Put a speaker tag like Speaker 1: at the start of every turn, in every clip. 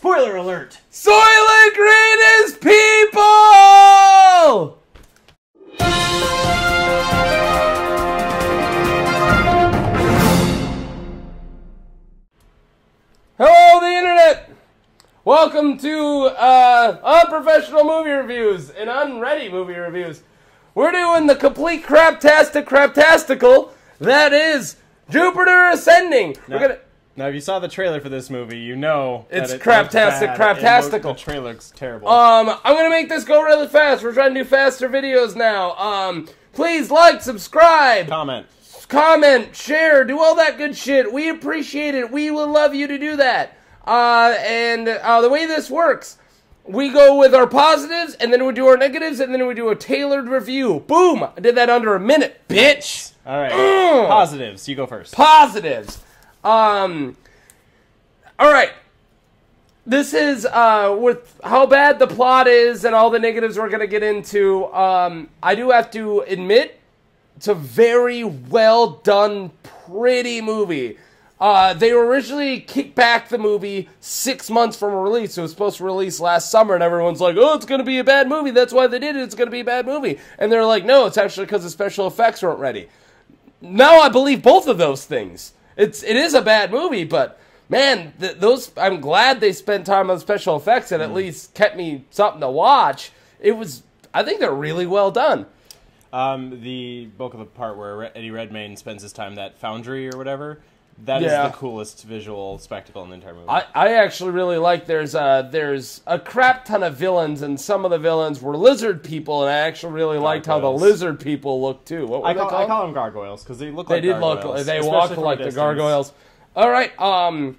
Speaker 1: Spoiler alert!
Speaker 2: Soylent Green is people! Hello, the internet! Welcome to uh, unprofessional movie reviews and unready movie reviews. We're doing the complete craptastic craptastical that is Jupiter Ascending. We're gonna.
Speaker 1: Now, if you saw the trailer for this movie, you know
Speaker 2: It's
Speaker 1: it
Speaker 2: craptastic, craptastical.
Speaker 1: The trailer looks terrible.
Speaker 2: Um, I'm gonna make this go really fast. We're trying to do faster videos now. Um, please like, subscribe,
Speaker 1: Comment.
Speaker 2: comment, share, do all that good shit. We appreciate it. We will love you to do that. Uh, and uh, the way this works, we go with our positives, and then we do our negatives, and then we do a tailored review. Boom! I did that under a minute, bitch.
Speaker 1: All right.
Speaker 2: Ugh.
Speaker 1: Positives. You go first.
Speaker 2: Positives. Um. All right. This is uh, with how bad the plot is and all the negatives we're gonna get into. Um, I do have to admit, it's a very well done, pretty movie. Uh, they originally kicked back the movie six months from release. It was supposed to release last summer, and everyone's like, "Oh, it's going to be a bad movie. That's why they did it. It's going to be a bad movie." And they're like, "No, it's actually because the special effects weren't ready." Now I believe both of those things. It's it is a bad movie, but man, th- those I'm glad they spent time on special effects and at least kept me something to watch. It was I think they're really well done.
Speaker 1: Um, the bulk of the part where Eddie Redmayne spends his time that foundry or whatever. That is
Speaker 2: Yeah.
Speaker 1: the coolest visual spectacle in the entire movie.
Speaker 2: I, I actually really like there's uh there's a crap ton of villains and some of the villains were lizard people and I actually really liked how the lizard people look too. What were
Speaker 1: I
Speaker 2: they
Speaker 1: call,
Speaker 2: called?
Speaker 1: I call them gargoyles because they look
Speaker 2: They
Speaker 1: like
Speaker 2: did
Speaker 1: gargoyles.
Speaker 2: look. They
Speaker 1: especially
Speaker 2: walked
Speaker 1: from a
Speaker 2: like the gargoyles. All right. Um,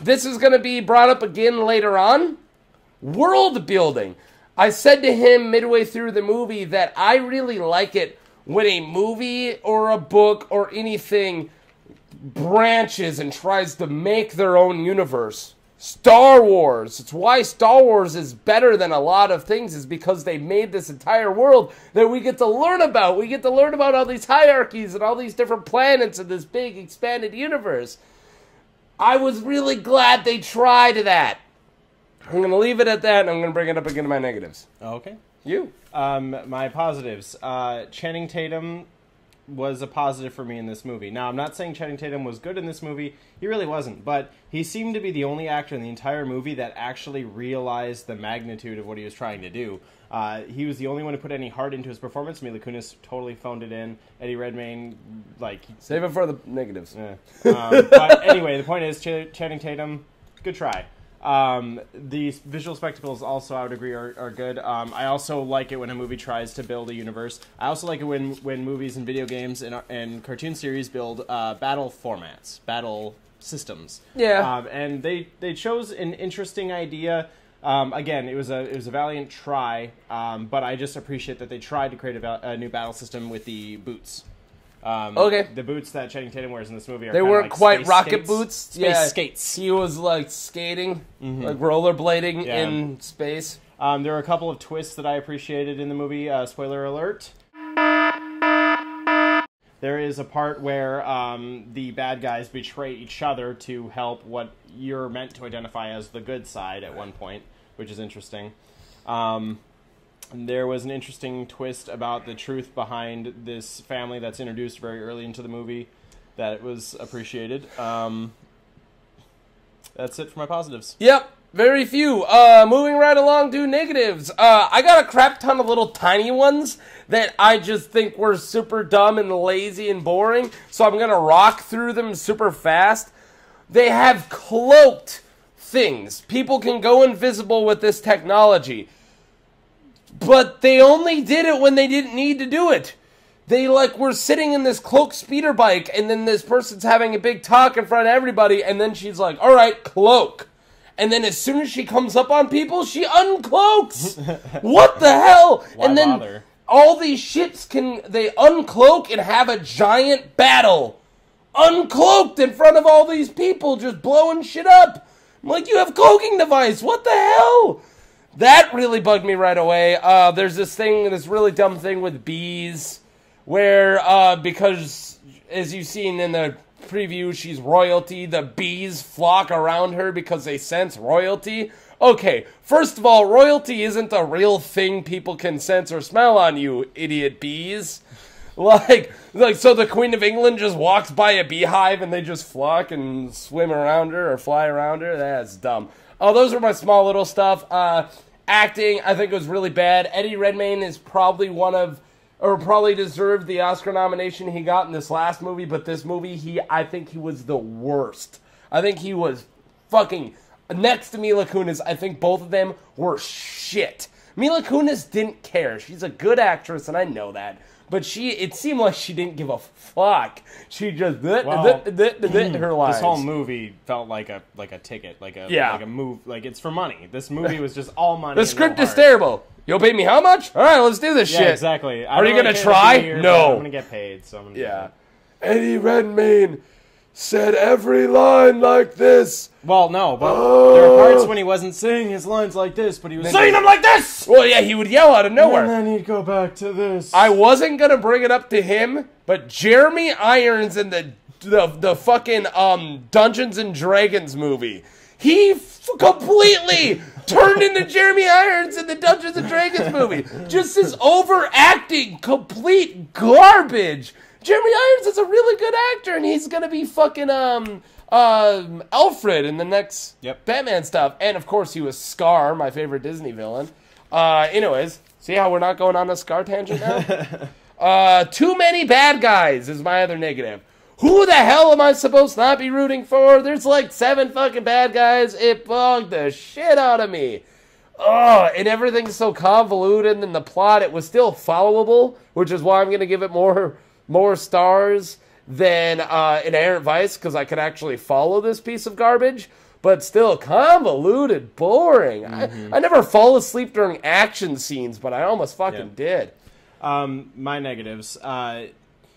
Speaker 2: this is going to be brought up again later on. World building. I said to him midway through the movie that I really like it when a movie or a book or anything branches and tries to make their own universe. Star Wars. It's why Star Wars is better than a lot of things, is because they made this entire world that we get to learn about. We get to learn about all these hierarchies and all these different planets in this big expanded universe. I was really glad they tried that. I'm going to leave it at that and I'm going to bring it up again to my negatives.
Speaker 1: Okay.
Speaker 2: You.
Speaker 1: Um, my positives. Uh, Channing Tatum was a positive for me in this movie. Now, I'm not saying Channing Tatum was good in this movie. He really wasn't. But he seemed to be the only actor in the entire movie that actually realized the magnitude of what he was trying to do. Uh, he was the only one who put any heart into his performance. Mila Kunis totally phoned it in. Eddie Redmayne, like,
Speaker 2: Save it for the negatives.
Speaker 1: eh. um, but anyway, the point is, Ch- Channing Tatum, good try. Um, the visual spectacles also, I would agree, are, are good. Um, I also like it when a movie tries to build a universe. I also like it when, when movies and video games and, and cartoon series build uh, battle formats, battle systems.
Speaker 2: Yeah.
Speaker 1: Um, and they, they chose an interesting idea. Um, again, it was a it was a valiant try, um, but I just appreciate that they tried to create a, a new battle system with the boots. Um,
Speaker 2: Okay.
Speaker 1: The boots that Channing Tatum wears in this movie are
Speaker 2: They weren't
Speaker 1: like
Speaker 2: quite rocket
Speaker 1: skates.
Speaker 2: boots.
Speaker 1: Space
Speaker 2: yeah,
Speaker 1: skates.
Speaker 2: He was like skating, like rollerblading
Speaker 1: Yeah.
Speaker 2: in space.
Speaker 1: Um, there were a couple of twists that I appreciated in the movie. Uh, spoiler alert. There is a part where um, the bad guys betray each other to help what you're meant to identify as the good side at one point, which is interesting. Um, there was an interesting twist about the truth behind this family that's introduced very early into the movie that was appreciated. Um, that's it for my positives.
Speaker 2: Yep, very few. Uh, moving right along to negatives. Uh, I got a crap ton of little tiny ones that I just think were super dumb and lazy and boring. So I'm gonna rock through them super fast. They have cloaked things. People can go invisible with this technology. But they only did it when they didn't need to do it. They like were sitting in this cloak speeder bike, and then this person's having a big talk in front of everybody, and then she's like, "All right, cloak." And then as soon as she comes up on people, she uncloaks. what the hell?
Speaker 1: Why
Speaker 2: and then
Speaker 1: bother?
Speaker 2: all these ships can they uncloak and have a giant battle, uncloaked in front of all these people, just blowing shit up. I'm like, you have cloaking device. What the hell? That really bugged me right away. Uh, there's this thing, this really dumb thing with bees, where uh, because as you've seen in the preview. She's royalty. The bees flock around her because they sense royalty. Okay, first of all, royalty isn't a real thing people can sense or smell on you, idiot bees. Like, like so the Queen of England just walks by a beehive and they just flock and swim around her or fly around her. That's dumb. Oh, those were my small little stuff. Uh, acting, I think it was really bad. Eddie Redmayne is probably one of, or probably deserved the Oscar nomination he got in this last movie, but this movie, he, I think he was the worst. I think he was fucking next to Mila Kunis. I think both of them were shit. Mila Kunis didn't care. She's a good actress, and I know that. But she, it seemed like she didn't give a fuck. She just
Speaker 1: Well,
Speaker 2: her life.
Speaker 1: This whole movie felt like a like a ticket, like a
Speaker 2: Yeah.
Speaker 1: like a move, like it's for money. This movie was just all money.
Speaker 2: The script
Speaker 1: no
Speaker 2: is terrible. You'll pay me how much? All right, let's do this
Speaker 1: Yeah,
Speaker 2: shit.
Speaker 1: exactly. I
Speaker 2: Are you
Speaker 1: really
Speaker 2: gonna try?
Speaker 1: here,
Speaker 2: No.
Speaker 1: I'm gonna get paid, so I'm gonna
Speaker 2: Yeah. Eddie Redmayne said every line like this.
Speaker 1: Well, no, but there were parts when he wasn't saying his lines like this, but he was saying them like this.
Speaker 2: Well, yeah, he would yell out of nowhere.
Speaker 1: And then he'd go back to this.
Speaker 2: I wasn't gonna bring it up to him, but Jeremy Irons in the the, the fucking um Dungeons and Dragons movie, he f- completely turned into Jeremy Irons in the Dungeons and Dragons movie. Just his overacting, complete garbage. Jeremy Irons is a really good actor, and he's gonna be fucking um um Alfred in the next
Speaker 1: Yep.
Speaker 2: Batman stuff, and of course he was Scar, my favorite Disney villain. Uh, anyways, see how we're not going on a Scar tangent now. Uh, too many bad guys is my other negative. Who the hell am I supposed to not be rooting for? There's like seven fucking bad guys. It bugged the shit out of me. Ugh, and everything's so convoluted in the plot. It was still followable, which is why I'm gonna give it more more stars than uh, Inherent Vice because I could actually follow this piece of garbage. But still convoluted, boring. I, I never fall asleep during action scenes, but I almost fucking
Speaker 1: Yeah.
Speaker 2: did.
Speaker 1: Um, my negatives. Uh,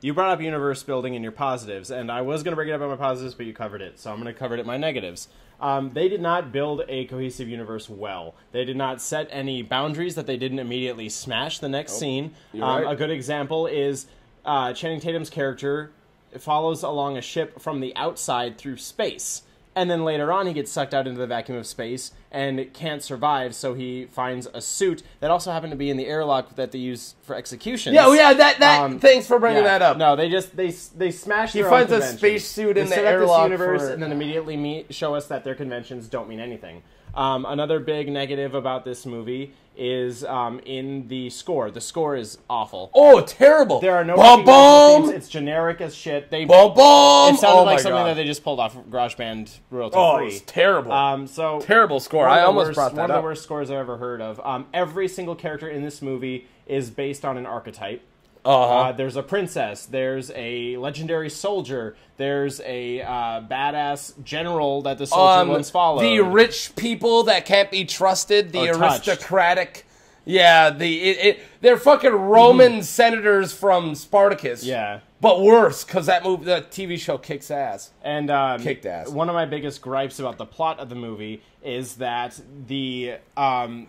Speaker 1: you brought up universe building in your positives, and I was going to bring it up on my positives, but you covered it, so I'm going to cover it at my negatives. Um, they did not build a cohesive universe well. They did not set any boundaries that they didn't immediately smash the next scene. Um,
Speaker 2: right.
Speaker 1: A good example is uh, Channing Tatum's character follows along a ship from the outside through space. And then later on, he gets sucked out into the vacuum of space and can't survive. So he finds a suit that also happened to be in the airlock that they use for executions.
Speaker 2: Yeah, oh yeah, that that.
Speaker 1: Um,
Speaker 2: thanks for bringing
Speaker 1: Yeah.
Speaker 2: that up.
Speaker 1: No, they just they they smash.
Speaker 2: He finds a spacesuit
Speaker 1: They
Speaker 2: in the airlock
Speaker 1: this universe
Speaker 2: for-
Speaker 1: and then immediately meet, show us that their conventions don't mean anything. Um, another big negative about this movie is um, in the score. The score is awful.
Speaker 2: Oh, terrible!
Speaker 1: There are no
Speaker 2: bum
Speaker 1: recognizable themes. It's generic as shit. They
Speaker 2: bum bum.
Speaker 1: it sounded
Speaker 2: oh
Speaker 1: like something
Speaker 2: God.
Speaker 1: that they just pulled off GarageBand royalty
Speaker 2: Oh,
Speaker 1: free.
Speaker 2: it's terrible.
Speaker 1: Um, so
Speaker 2: terrible score. I almost
Speaker 1: worst,
Speaker 2: brought that
Speaker 1: one
Speaker 2: up.
Speaker 1: of the worst scores I've ever heard of. Um, every single character in this movie is based on an archetype.
Speaker 2: Uh-huh.
Speaker 1: Uh, there's a princess. There's a legendary soldier. There's a uh, badass general that the soldier
Speaker 2: um,
Speaker 1: once followed.
Speaker 2: the rich people that can't be trusted, the
Speaker 1: Or touched.
Speaker 2: aristocratic. Yeah, the it, it, they're fucking Roman senators from Spartacus.
Speaker 1: yeah.
Speaker 2: but worse because that movie, that TV show kicks ass.
Speaker 1: And um,
Speaker 2: Kicked ass.
Speaker 1: one of my biggest gripes about the plot of the movie is that the um,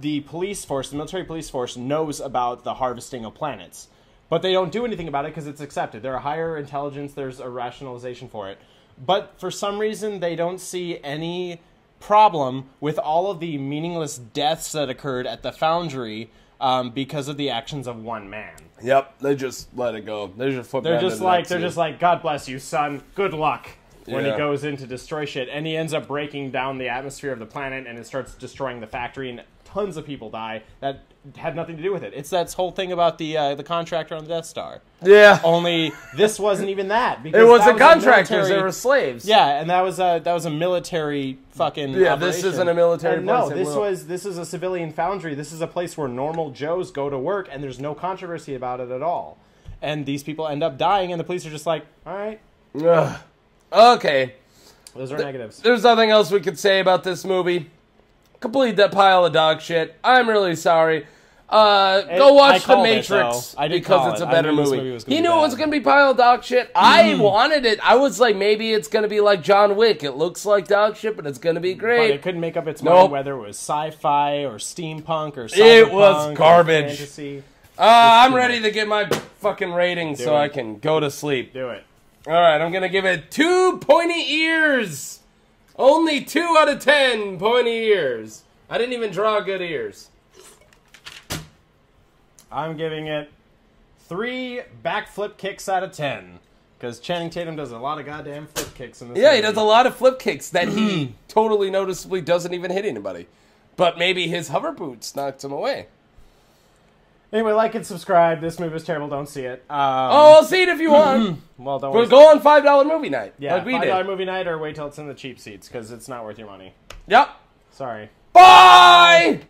Speaker 1: the police force, the military police force, knows about the harvesting of planets, but they don't do anything about it because it's accepted. They're a higher intelligence. There's a rationalization for it, but for some reason they don't see any problem with all of the meaningless deaths that occurred at the foundry um, because of the actions of one man.
Speaker 2: Yep, they just let it go. They just flip
Speaker 1: They're just like they're just like God bless you, son. Good luck. When
Speaker 2: Yeah.
Speaker 1: he goes in to destroy shit, and he ends up breaking down the atmosphere of the planet, and it starts destroying the factory, and tons of people die that had nothing to do with it. It's that whole thing about the uh, the contractor on the Death Star.
Speaker 2: yeah.
Speaker 1: Only this wasn't even that. Because
Speaker 2: it was the contractors. They were slaves.
Speaker 1: yeah, and that was a that was a military fucking.
Speaker 2: Yeah, this isn't a military
Speaker 1: And no,
Speaker 2: place, it
Speaker 1: this was this is a civilian foundry. This is a place where normal Joes go to work, and there's no controversy about it at all. And these people end up dying, and the police are just like, "All right,
Speaker 2: Ugh. Okay.
Speaker 1: those are negatives."
Speaker 2: There's nothing else we could say about this movie. Complete that pile of dog shit. I'm really sorry. Uh, go watch The
Speaker 1: it,
Speaker 2: Matrix.
Speaker 1: I
Speaker 2: because it's
Speaker 1: it.
Speaker 2: a better
Speaker 1: knew
Speaker 2: movie.
Speaker 1: movie
Speaker 2: he knew it was going to be pile of dog shit. I wanted it. I was like, maybe it's going to be like John Wick. It looks like dog shit, but it's going to be
Speaker 1: But
Speaker 2: great.
Speaker 1: it couldn't make up its
Speaker 2: Nope.
Speaker 1: mind whether it was sci-fi or steampunk or something.
Speaker 2: It was garbage. Uh, I'm ready to get my fucking rating so
Speaker 1: it.
Speaker 2: I can go to sleep.
Speaker 1: Do it.
Speaker 2: All right, I'm gonna give it two pointy ears. Only two out of ten pointy ears. I didn't even draw good ears.
Speaker 1: I'm giving it three backflip kicks out of ten. Because Channing Tatum does a lot of goddamn flip kicks in this
Speaker 2: Yeah, he does a lot of flip kicks that he totally noticeably doesn't even hit anybody. But maybe his hover boots knocked him away.
Speaker 1: Anyway, like and subscribe. This movie is terrible. Don't see it. Um,
Speaker 2: Oh, I'll see it if you want.
Speaker 1: well, don't waste-
Speaker 2: go on five dollar movie night.
Speaker 1: Yeah,
Speaker 2: like we
Speaker 1: five
Speaker 2: did.
Speaker 1: dollar movie night, or wait till it's in the cheap seats because it's not worth your money.
Speaker 2: Yep.
Speaker 1: Sorry.
Speaker 2: Bye.